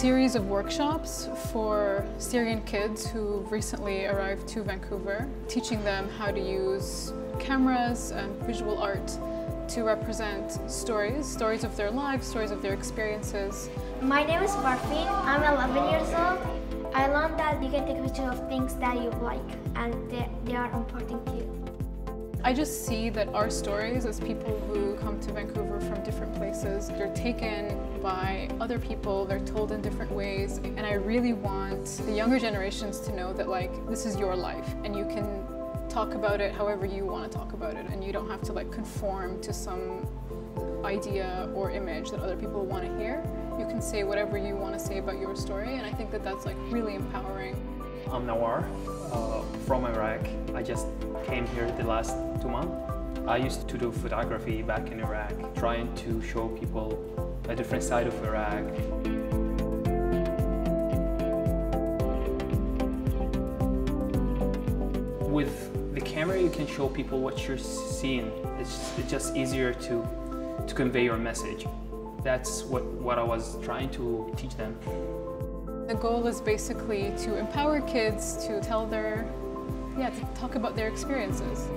series of workshops for Syrian kids who recently arrived to Vancouver, teaching them how to use cameras and visual art to represent stories, stories of their lives, stories of their experiences. My name is Barfin. I'm 11 years old. I learned that you can take a picture of things that you like and they, they are important to you. I just see that our stories as people who come to Vancouver from different places, they're taken by other people, they're told in different ways, and I really want the younger generations to know that like this is your life and you can talk about it however you want to talk about it and you don't have to like conform to some idea or image that other people want to hear. You can say whatever you want to say about your story and I think that that's like really empowering. I'm Nawar uh, from Iraq. I just came here the last two months. I used to do photography back in Iraq, trying to show people a different side of Iraq. With the camera, you can show people what you're seeing. It's, it's just easier to, to convey your message. That's what, what I was trying to teach them. The goal is basically to empower kids to tell their, yeah, to talk about their experiences.